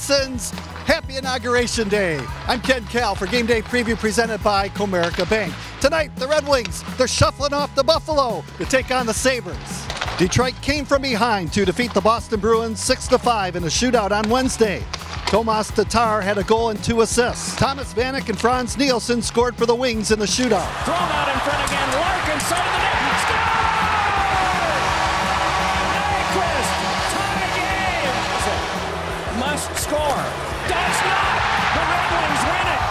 citizens. Happy Inauguration Day. I'm Ken Kal for Game Day Preview presented by Comerica Bank. Tonight, the Red Wings, they're shuffling off the Buffalo to take on the Sabres. Detroit came from behind to defeat the Boston Bruins 6-5 in a shootout on Wednesday. Tomas Tatar had a goal and two assists. Thomas Vanek and Frans Nielsen scored for the Wings in the shootout. Thrown out in front again. Larkin must score. Does not. The Red Wings win it.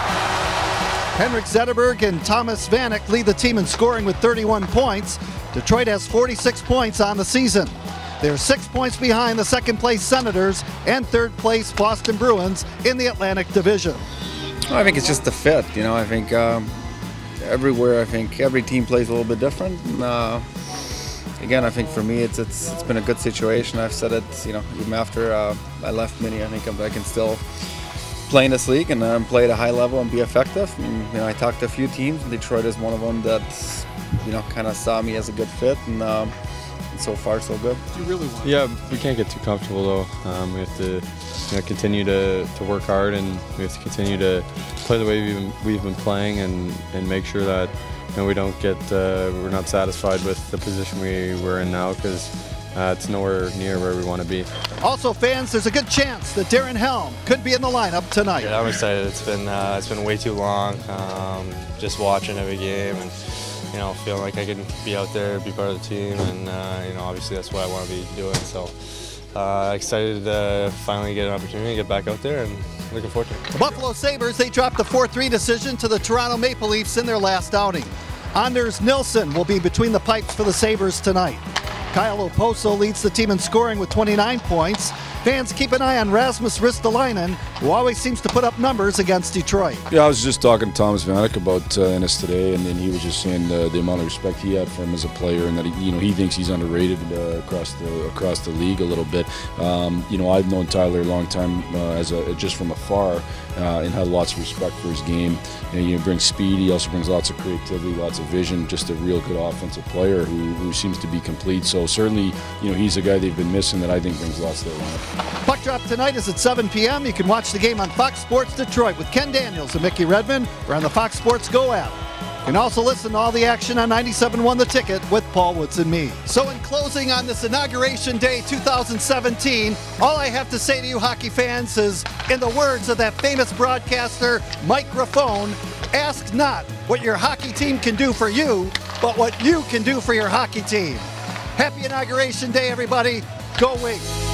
Henrik Zetterberg and Thomas Vanek lead the team in scoring with 31 points. Detroit has 46 points on the season. They're six points behind the second place Senators and third place Boston Bruins in the Atlantic Division. I think it's just the fit. You know, I think um, everywhere, I think every team plays a little bit different. And, uh, again, I think for me, it's, it's it's been a good situation. I've said it, you know, even after uh, I left Mini, I think I'm, i can still play in this league and um, play at a high level and be effective. And, you know, I talked to a few teams, and Detroit is one of them that, you know, kind of saw me as a good fit, and, um, so far so good. You really want? Yeah, we can't get too comfortable though. Um, we have to, you know, continue to, to work hard, and we have to continue to play the way we've been, we've been playing, and and make sure that you know, we don't get, uh, we're not satisfied with the position we, we're in now because uh, it's nowhere near where we want to be. Also, fans, there's a good chance that Darren Helm could be in the lineup tonight. Yeah, I'm excited. It's been uh, it's been way too long. Um, just watching every game and you know feeling like I can be out there, be part of the team, and uh, you know obviously that's what I want to be doing. So uh, excited to finally get an opportunity to get back out there and looking forward to it. The Buffalo Sabres, they dropped the 4-3 decision to the Toronto Maple Leafs in their last outing. Anders Nilsson will be between the pipes for the Sabres tonight. Kyle Okposo leads the team in scoring with 29 points. Fans keep an eye on Rasmus Ristolainen, who always seems to put up numbers against Detroit. Yeah, I was just talking to Thomas Vanek about uh, Ennis today, and, and he was just saying uh, the amount of respect he had for him as a player, and that he, you know he thinks he's underrated uh, across the across the league a little bit. Um, you know, I've known Tyler a long time uh, as a just from afar, uh, and had lots of respect for his game. You know, he brings speed. He also brings lots of creativity, lots of vision. Just a real good offensive player who, who seems to be complete. So certainly, you know, he's a guy they've been missing that I think brings lots to their lineup. Puck drop tonight is at 7 p.m. You can watch the game on Fox Sports Detroit with Ken Daniels and Mickey Redmond or on the Fox Sports Go app. You can also listen to all the action on 97.1 The Ticket with Paul Woods and me. So in closing on this Inauguration Day 2017, all I have to say to you hockey fans is, in the words of that famous broadcaster, Microphone, ask not what your hockey team can do for you, but what you can do for your hockey team. Happy Inauguration Day, everybody. Go Wings.